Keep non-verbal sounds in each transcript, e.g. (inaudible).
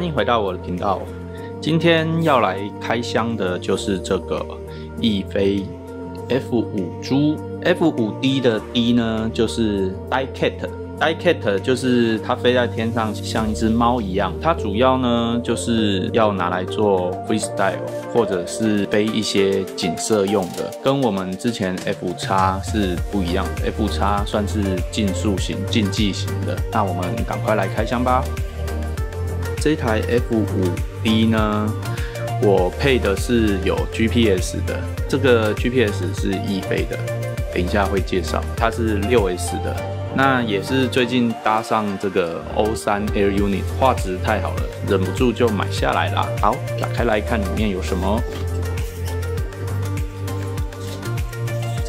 欢迎回到我的频道。今天要来开箱的就是这个翼飞 F 五猪 F 五 D 的 D 呢，就是 Diecat。Diecat 就是它飞在天上像一只猫一样，它主要呢就是要拿来做 freestyle 或者是飞一些景色用的，跟我们之前 F 叉是不一样的。F 叉算是竞速型、竞技型的。那我们赶快来开箱吧。这台 F 五 D 呢，我配的是有 GPS 的，这个 GPS 是易飞的，等一下会介绍，它是六 S 的。那也是最近搭上这个 O 三 Air Unit，画质太好了，忍不住就买下来啦。好，打开来看里面有什么。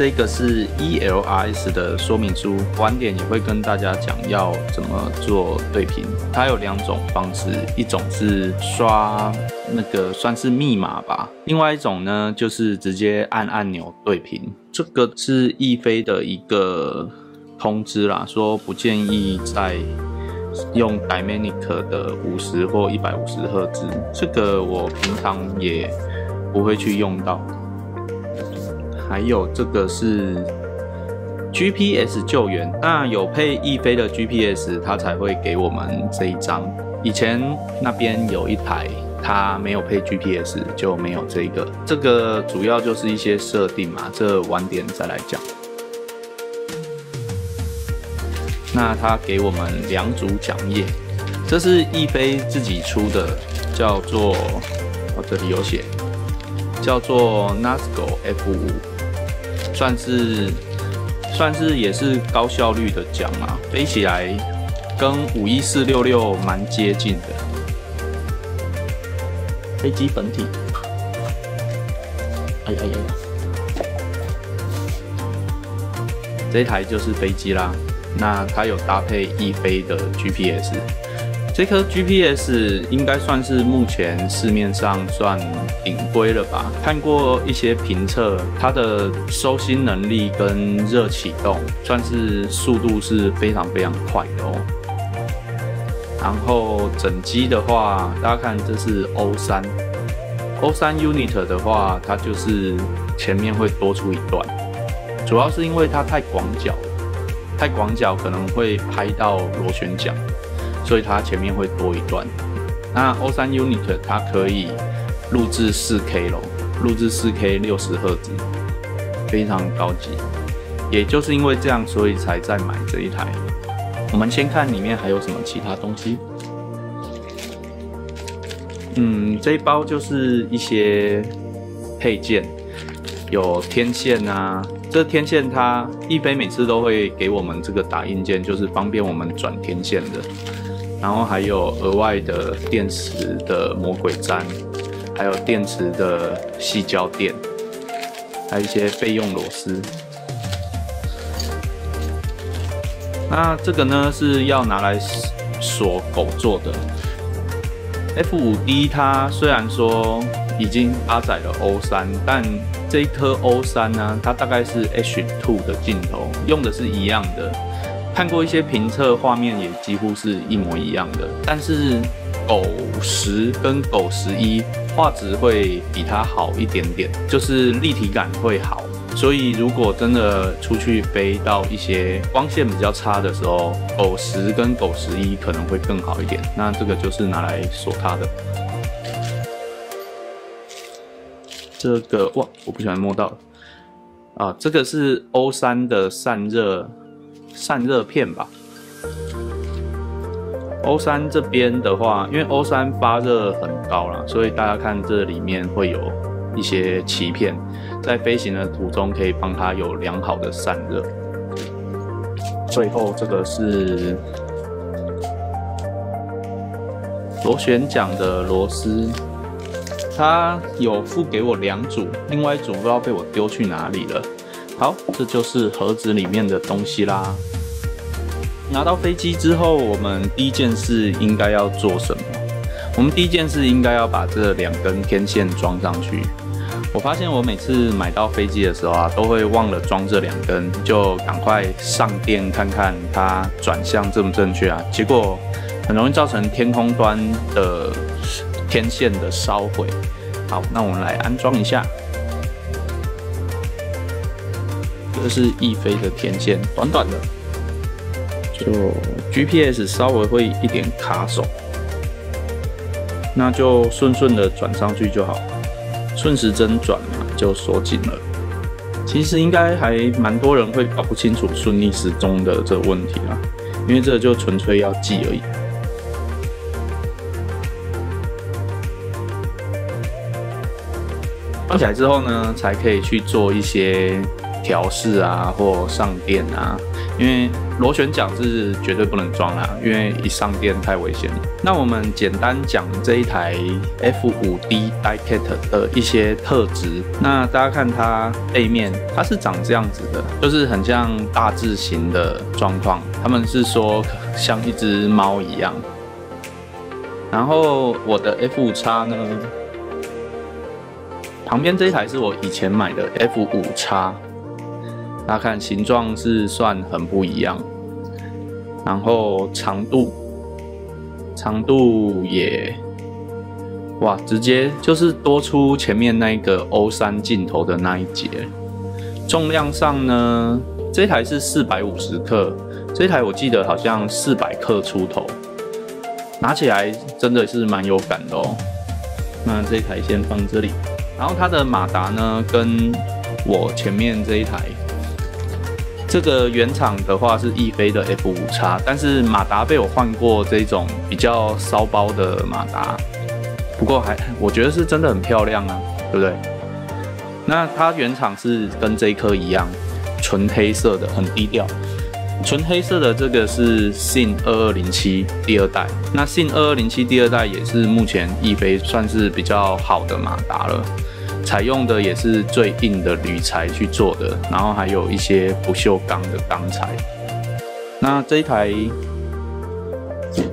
这个是 ELRS 的说明书，晚点也会跟大家讲要怎么做对频。它有两种方式，一种是刷那个算是密码吧，另外一种呢就是直接按按钮对频。这个是翼飞的一个通知啦，说不建议再用 Dynamic 的五十或一百五十赫兹，这个我平常也不会去用到。还有这个是 GPS 救援，那有配翼飞的 GPS，它才会给我们这一张。以前那边有一台，它没有配 GPS，就没有这个。这个主要就是一些设定嘛，这晚点再来讲。那它给我们两组讲页，这是翼飞自己出的，叫做哦这里有写，叫做 Nasco F 五。算是算是也是高效率的桨啊，飞起来跟五一四六六蛮接近的。飞机本体，哎哎哎，这台就是飞机啦。那它有搭配翼飞的 GPS。这颗 GPS 应该算是目前市面上算顶规了吧？看过一些评测，它的收心能力跟热启动，算是速度是非常非常快的哦。然后整机的话，大家看这是 O 三，O 三 Unit 的话，它就是前面会多出一段，主要是因为它太广角，太广角可能会拍到螺旋桨。所以它前面会多一段。那 O3 Unit 它可以录制 4K 咯，录制 4K 六十赫兹，非常高级。也就是因为这样，所以才在买这一台。我们先看里面还有什么其他东西。嗯，这一包就是一些配件，有天线啊。这天线它一飞每次都会给我们这个打印件，就是方便我们转天线的。然后还有额外的电池的魔鬼毡，还有电池的细胶垫，还有一些备用螺丝。那这个呢是要拿来锁狗座的。F 五 D 它虽然说已经搭载了 O 三，但这一颗 O 三呢，它大概是 H two 的镜头，用的是一样的。看过一些评测，画面也几乎是一模一样的，但是狗十跟狗十一画质会比它好一点点，就是立体感会好。所以如果真的出去飞到一些光线比较差的时候，狗十跟狗十一可能会更好一点。那这个就是拿来锁它的。这个哇，我不喜欢摸到啊，这个是 O 三的散热。散热片吧。O 三这边的话，因为 O 三发热很高了，所以大家看这里面会有一些鳍片，在飞行的途中可以帮它有良好的散热。最后这个是螺旋桨的螺丝，它有付给我两组，另外一组不知道被我丢去哪里了。好，这就是盒子里面的东西啦。拿到飞机之后，我们第一件事应该要做什么？我们第一件事应该要把这两根天线装上去。我发现我每次买到飞机的时候啊，都会忘了装这两根，就赶快上电看看它转向正不正确啊。结果很容易造成天空端的天线的烧毁。好，那我们来安装一下。这是翼飞的天线，短短的，就 GPS 稍微会一点卡手，那就顺顺的转上去就好，顺时针转嘛，就锁紧了。其实应该还蛮多人会搞不清楚顺逆时钟的这个问题啦，因为这就纯粹要记而已。放起来之后呢，才可以去做一些。调试啊，或上电啊，因为螺旋桨是绝对不能装啦，因为一上电太危险。那我们简单讲这一台 F5D Diecast 的一些特质。那大家看它背面，它是长这样子的，就是很像大字型的状况。他们是说像一只猫一样。然后我的 F5 叉呢，旁边这一台是我以前买的 F5 叉。大家看形状是算很不一样，然后长度，长度也，哇，直接就是多出前面那个 O 三镜头的那一节。重量上呢，这台是四百五十克，这台我记得好像四百克出头，拿起来真的是蛮有感的哦。那这台先放这里，然后它的马达呢，跟我前面这一台。这个原厂的话是翼飞的 F 五叉，但是马达被我换过这种比较骚包的马达，不过还我觉得是真的很漂亮啊，对不对？那它原厂是跟这一颗一样，纯黑色的，很低调。纯黑色的这个是信二二零七第二代，那信二二零七第二代也是目前翼飞算是比较好的马达了。采用的也是最硬的铝材去做的，然后还有一些不锈钢的钢材。那这一台，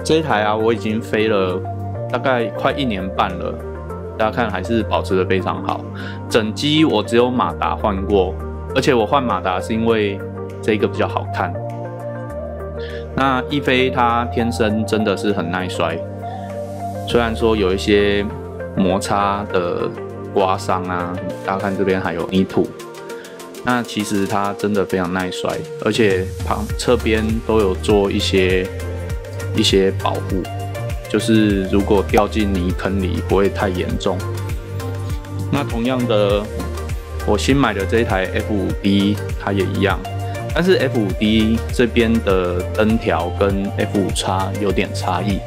这一台啊，我已经飞了大概快一年半了，大家看还是保持的非常好。整机我只有马达换过，而且我换马达是因为这个比较好看。那一飞它天生真的是很耐摔，虽然说有一些摩擦的。刮伤啊！大家看这边还有泥土，那其实它真的非常耐摔，而且旁侧边都有做一些一些保护，就是如果掉进泥坑里不会太严重。那同样的，我新买的这一台 F5D 它也一样，但是 F5D 这边的灯条跟 F5 叉有点差异。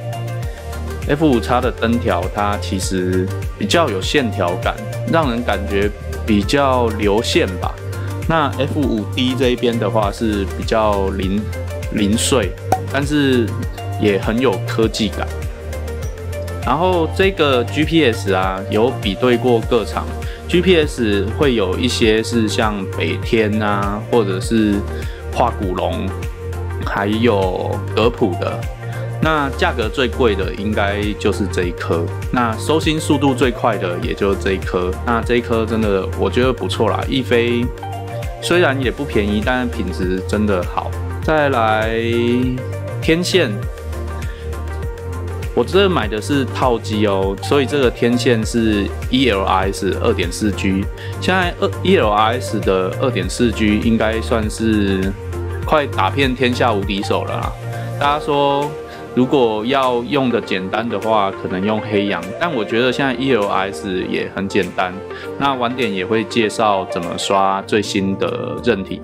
F 五叉的灯条，它其实比较有线条感，让人感觉比较流线吧。那 F 五 D 这一边的话是比较零零碎，但是也很有科技感。然后这个 GPS 啊，有比对过各厂 GPS，会有一些是像北天啊，或者是化古龙，还有德普的。那价格最贵的应该就是这一颗，那收心速度最快的也就这一颗。那这一颗真的我觉得不错啦，翼飞虽然也不便宜，但品质真的好。再来天线，我这买的是套机哦，所以这个天线是 E L I S 二点四 G。现在二 E L I S 的二点四 G 应该算是快打遍天下无敌手了啦。大家说？如果要用的简单的话，可能用黑羊，但我觉得现在 ELS 也很简单。那晚点也会介绍怎么刷最新的韧体。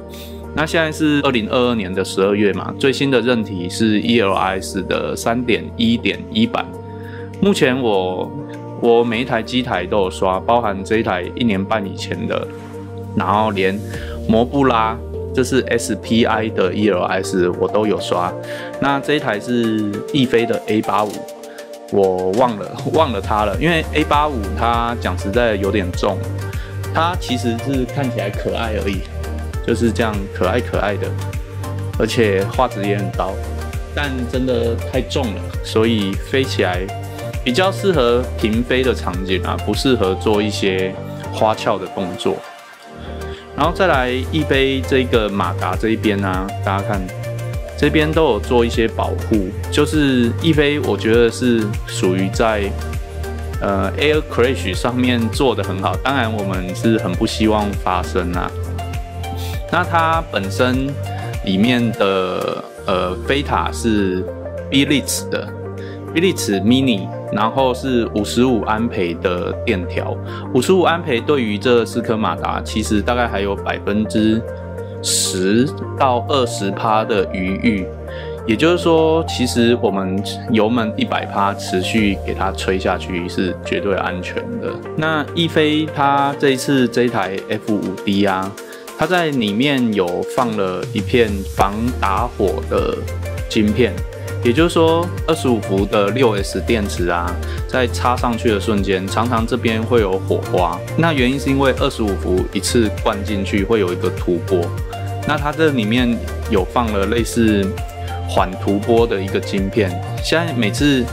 那现在是二零二二年的十二月嘛，最新的韧体是 ELS 的三点一点一版。目前我我每一台机台都有刷，包含这一台一年半以前的，然后连摩布拉。这是 SPI 的 ELS，我都有刷。那这一台是翼飞的 A 八五，我忘了 (laughs) 忘了它了，因为 A 八五它讲实在有点重，它其实是看起来可爱而已，就是这样可爱可爱的，而且画质也很高，但真的太重了，所以飞起来比较适合平飞的场景啊，不适合做一些花俏的动作。然后再来一杯这个马达这一边呢，大家看这边都有做一些保护，就是一飞，我觉得是属于在呃 Air Crash 上面做的很好。当然，我们是很不希望发生啊。那它本身里面的呃飞塔是 b i l i t 的 b i l i t Mini，然后是五十五安培的电条，五十五安培对于这四颗马达，其实大概还有百分之。十到二十趴的余裕，也就是说，其实我们油门一百趴持续给它吹下去是绝对安全的。那一飞它这一次这一台 F 五 D 啊，它在里面有放了一片防打火的晶片，也就是说，二十五伏的六 S 电池啊，在插上去的瞬间，常常这边会有火花。那原因是因为二十五伏一次灌进去会有一个突波。那它这里面有放了类似缓突波的一个晶片，现在每次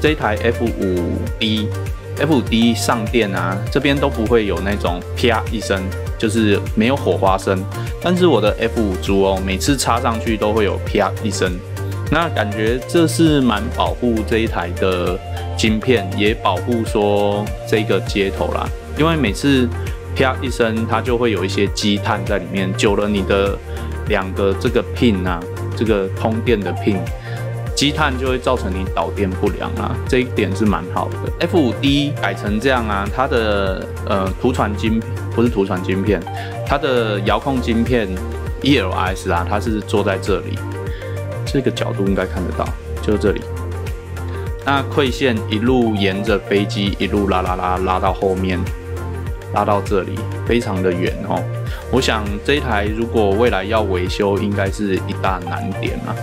这台 F 五 D F 五 D 上电啊，这边都不会有那种啪一声，就是没有火花声。但是我的 F 五珠哦，每次插上去都会有啪一声，那感觉这是蛮保护这一台的晶片，也保护说这个接头啦，因为每次。啪一声，它就会有一些积碳在里面。久了，你的两个这个 pin 啊，这个通电的 pin，积碳就会造成你导电不良啊。这一点是蛮好的。F 五 D 改成这样啊，它的呃图传晶不是图传晶片，它的遥控晶片 ELS 啊，它是坐在这里，这个角度应该看得到，就这里。那馈线一路沿着飞机一路拉拉拉拉到后面。拉到这里非常的远哦，我想这一台如果未来要维修，应该是一大难点啊。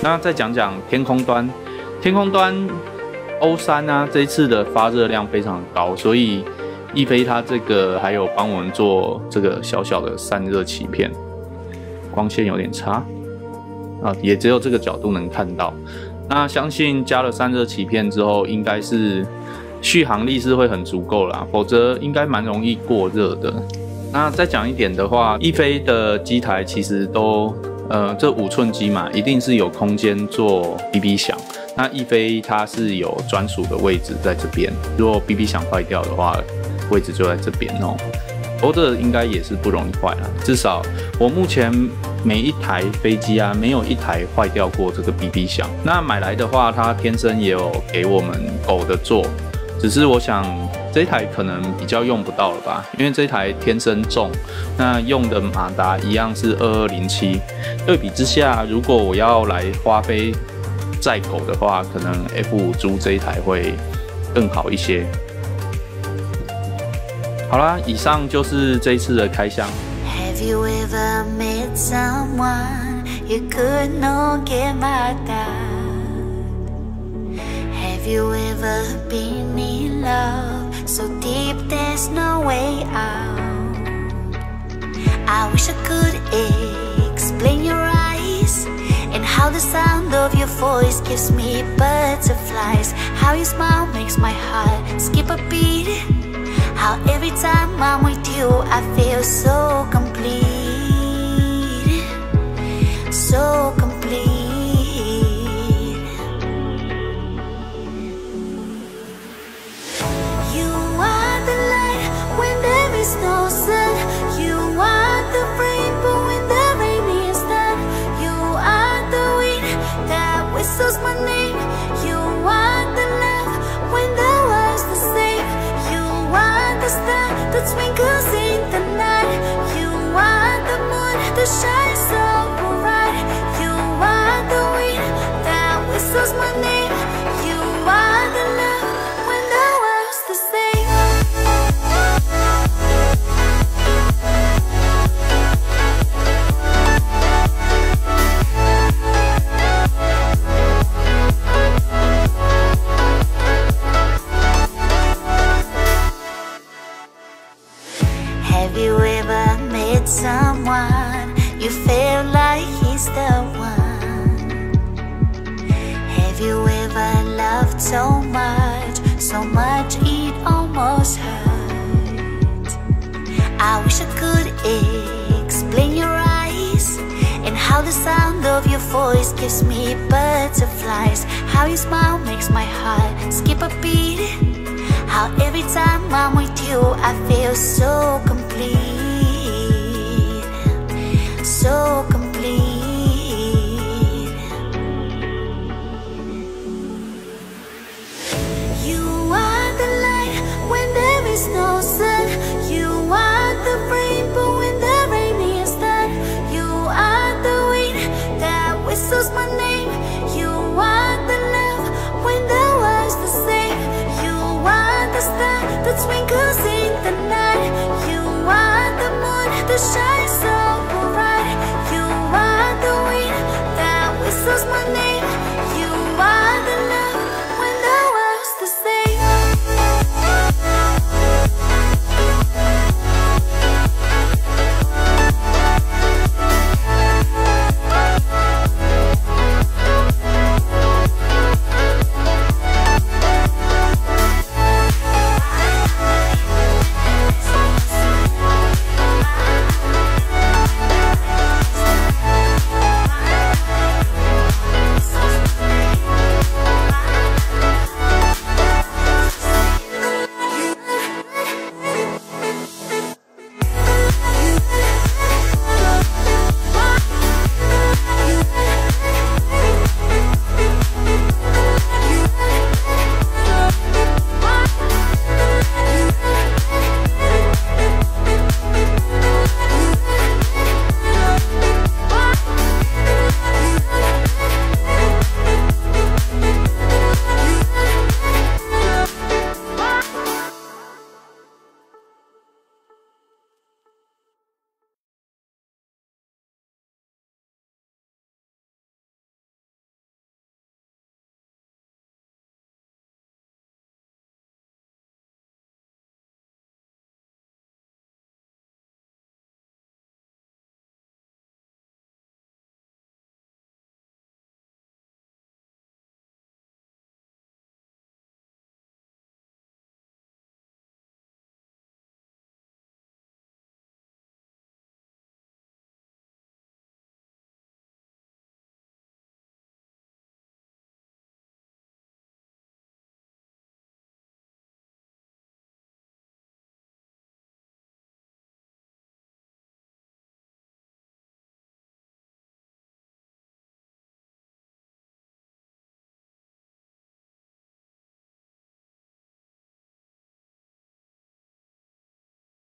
那再讲讲天空端，天空端 O 三啊，这一次的发热量非常高，所以翼飞它这个还有帮我们做这个小小的散热鳍片，光线有点差啊，也只有这个角度能看到。那相信加了散热鳍片之后，应该是。续航力是会很足够啦，否则应该蛮容易过热的。那再讲一点的话，翼飞的机台其实都，呃，这五寸机嘛，一定是有空间做 BB 响。那翼飞它是有专属的位置在这边，如果 BB 响坏掉的话，位置就在这边哦。不过这应该也是不容易坏了，至少我目前每一台飞机啊，没有一台坏掉过这个 BB 响。那买来的话，它天生也有给我们狗的座。只是我想这台可能比较用不到了吧，因为这台天生重，那用的马达一样是二二零七，对比之下，如果我要来花费载狗的话，可能 F 五租这一台会更好一些。好啦，以上就是这一次的开箱。You ever met someone you could not get by that? Have you ever been in love so deep there's no way out? I wish I could explain your eyes and how the sound of your voice gives me butterflies. How your smile makes my heart skip a beat. How every time I'm with you, I feel so complete. So complete. Makes my heart skip a beat. How every time I'm with you, I feel so complete. So complete. You are the light when there is no the. You are the moon that shines so bright. You are the wind that whistles my name.